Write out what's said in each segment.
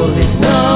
holy not.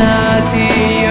Your